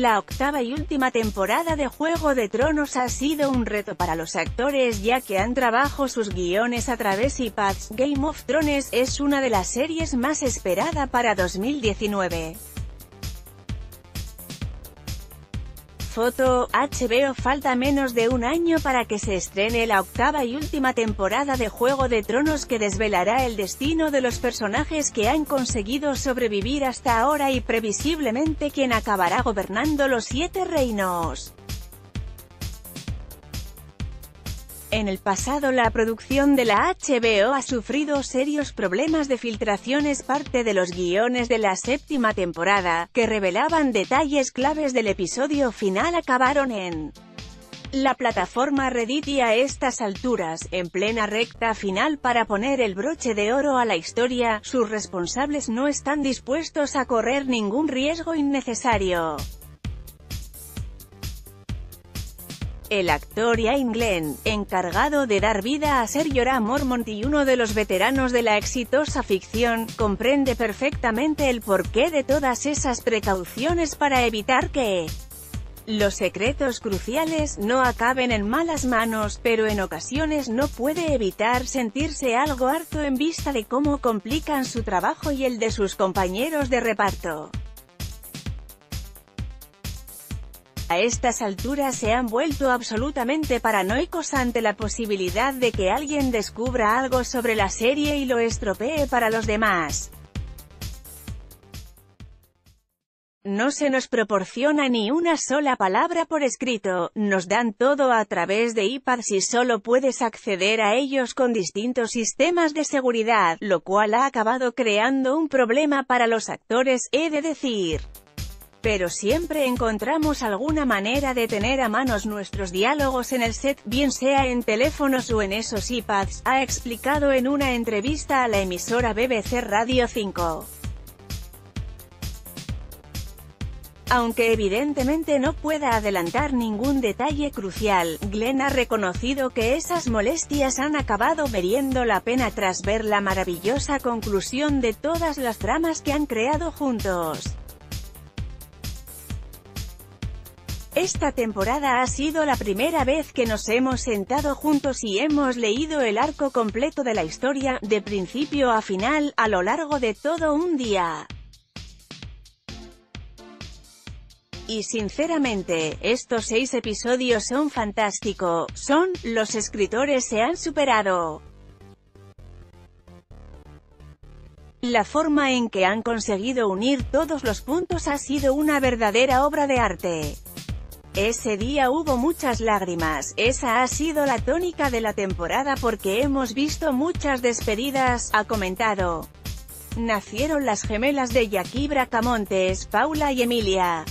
La octava y última temporada de Juego de Tronos ha sido un reto para los actores ya que han trabajado sus guiones a través de iPads. Game of Thrones es una de las series más esperada para 2019. Foto, HBO falta menos de un año para que se estrene la octava y última temporada de Juego de Tronos que desvelará el destino de los personajes que han conseguido sobrevivir hasta ahora y previsiblemente quien acabará gobernando los siete reinos. En el pasado la producción de la HBO ha sufrido serios problemas de filtraciones parte de los guiones de la séptima temporada, que revelaban detalles claves del episodio final acabaron en la plataforma Reddit y a estas alturas, en plena recta final para poner el broche de oro a la historia, sus responsables no están dispuestos a correr ningún riesgo innecesario. El actor Ian Glenn, encargado de dar vida a Ser Jorah Mormont y uno de los veteranos de la exitosa ficción, comprende perfectamente el porqué de todas esas precauciones para evitar que los secretos cruciales no acaben en malas manos, pero en ocasiones no puede evitar sentirse algo harto en vista de cómo complican su trabajo y el de sus compañeros de reparto. A estas alturas se han vuelto absolutamente paranoicos ante la posibilidad de que alguien descubra algo sobre la serie y lo estropee para los demás. No se nos proporciona ni una sola palabra por escrito, nos dan todo a través de iPads y solo puedes acceder a ellos con distintos sistemas de seguridad, lo cual ha acabado creando un problema para los actores, he de decir. Pero siempre encontramos alguna manera de tener a manos nuestros diálogos en el set, bien sea en teléfonos o en esos iPads, ha explicado en una entrevista a la emisora BBC Radio 5. Aunque evidentemente no pueda adelantar ningún detalle crucial, Glenn ha reconocido que esas molestias han acabado meriendo la pena tras ver la maravillosa conclusión de todas las tramas que han creado juntos. Esta temporada ha sido la primera vez que nos hemos sentado juntos y hemos leído el arco completo de la historia, de principio a final, a lo largo de todo un día. Y sinceramente, estos seis episodios son fantástico, son, los escritores se han superado. La forma en que han conseguido unir todos los puntos ha sido una verdadera obra de arte. Ese día hubo muchas lágrimas, esa ha sido la tónica de la temporada porque hemos visto muchas despedidas, ha comentado. Nacieron las gemelas de Jackie Bracamontes, Paula y Emilia.